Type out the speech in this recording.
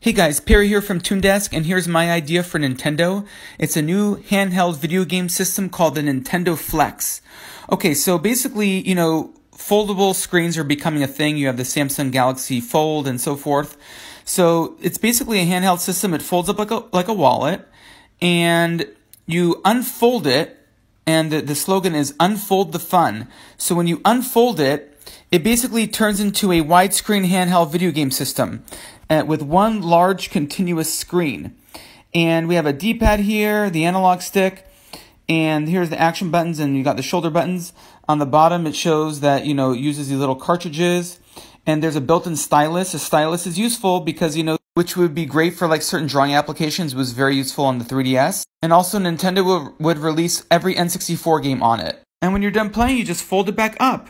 Hey guys, Perry here from Toondesk, and here's my idea for Nintendo. It's a new handheld video game system called the Nintendo Flex. Okay, so basically, you know, foldable screens are becoming a thing. You have the Samsung Galaxy Fold and so forth. So it's basically a handheld system. It folds up like a like a wallet, and you unfold it, and the, the slogan is "Unfold the Fun." So when you unfold it, it basically turns into a widescreen handheld video game system uh, with one large continuous screen. And we have a D-pad here, the analog stick, and here's the action buttons, and you got the shoulder buttons. On the bottom, it shows that, you know, it uses these little cartridges, and there's a built-in stylus. A stylus is useful because, you know, which would be great for like certain drawing applications, was very useful on the 3DS. And also Nintendo would, would release every N64 game on it. And when you're done playing, you just fold it back up.